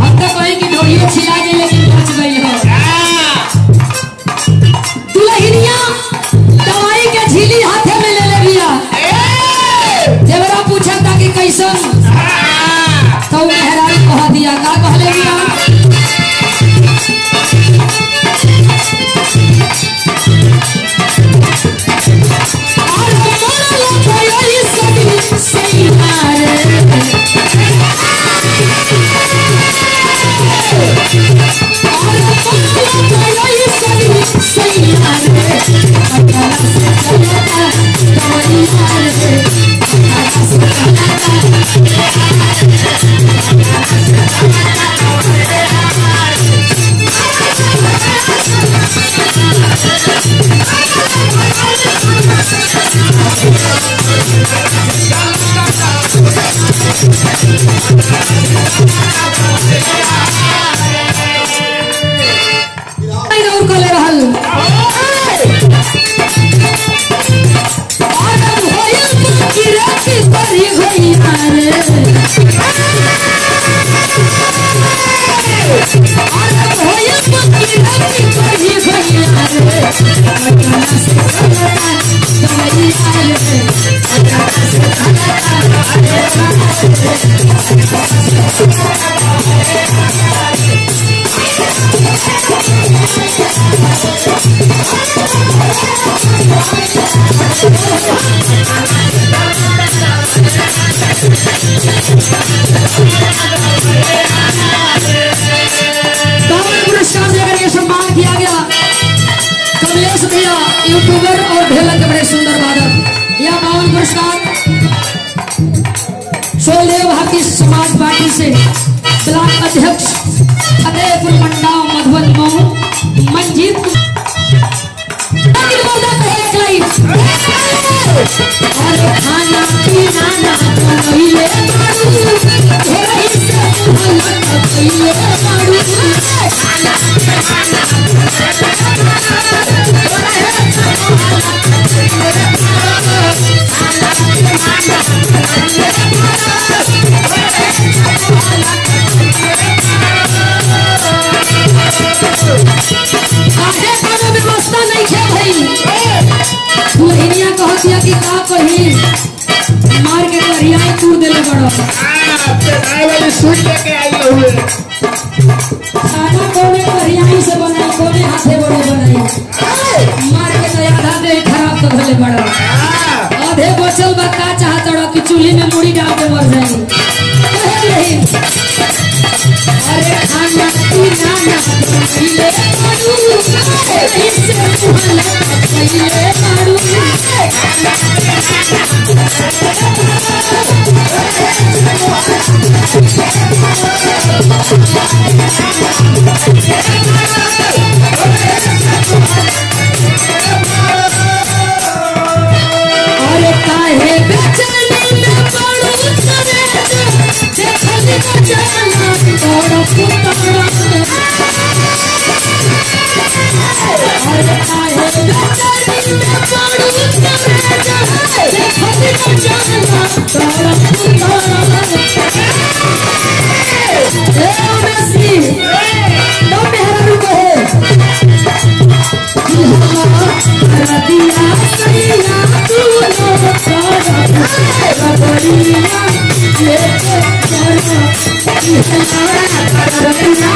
হাতটা কয়েকটি ধরিয়েছিলাম पुरस्कार सोलदेव भारतीय समाज पार्टी से ब्लॉक अध्यक्ष अदयपुर मंडाव मधुबन मऊ मंजीत। अरे खाना पीना ना काहे का कही मार के करिया तूर देले बड़ो सुन लेके आई हुए। खाना कोने करिया से बनाई कोने हाथे बड़े बनाई मार के तो आधा दे खराब तो भले बड़ो आधे बचल बा का चाहत रहो कि चूल्ही में मुड़ी डाल के मर जाई अरे खाना पीना ना ना। कहिले मारू इससे मुहल्ला कहिले रतिया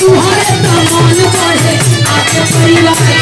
तुम्हारे तो मन बढ़े आपके परिवार